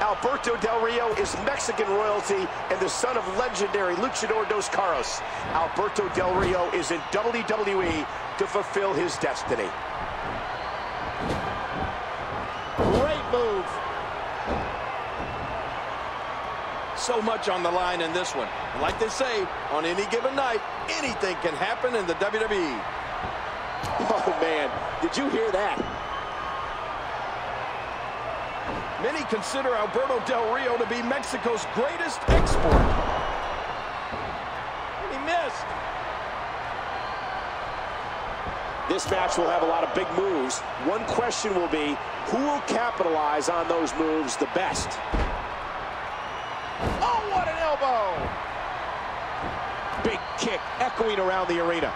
Alberto Del Rio is Mexican royalty and the son of legendary Luchador Dos Caras. Alberto Del Rio is in WWE to fulfill his destiny. Great move. So much on the line in this one. And like they say, on any given night, anything can happen in the WWE. Oh, man. Did you hear that? Many consider Alberto Del Rio to be Mexico's greatest export. And he missed. This match will have a lot of big moves. One question will be, who will capitalize on those moves the best? Oh, what an elbow! Big kick echoing around the arena.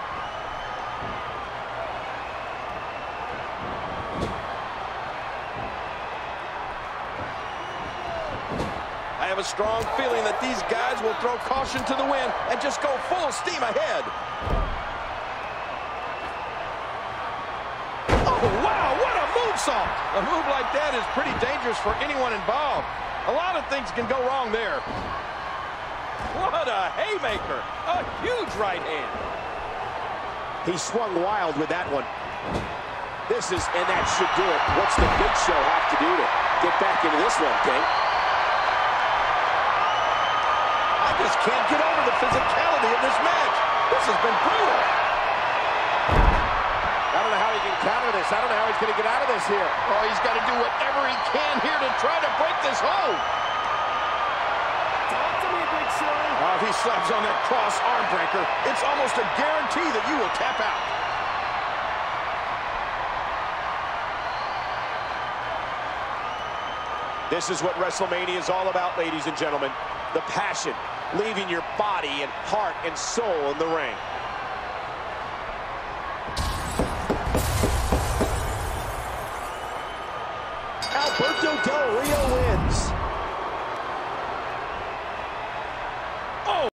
Have a strong feeling that these guys will throw caution to the wind and just go full steam ahead. Oh, wow, what a moonsault! A move like that is pretty dangerous for anyone involved. A lot of things can go wrong there. What a haymaker! A huge right hand. He swung wild with that one. This is, and that should do it. What's the Big Show have to do to get back into this one, King? Just can't get over the physicality of this match. This has been brutal. I don't know how he can counter this. I don't know how he's going to get out of this here. Oh, he's got to do whatever he can here to try to break this hold. Talk to me, Big Show. Oh, if he slaps on that cross arm breaker, it's almost a guarantee that you will tap out. This is what WrestleMania is all about, ladies and gentlemen. The passion, leaving your body and heart and soul in the ring. Alberto Del Rio wins.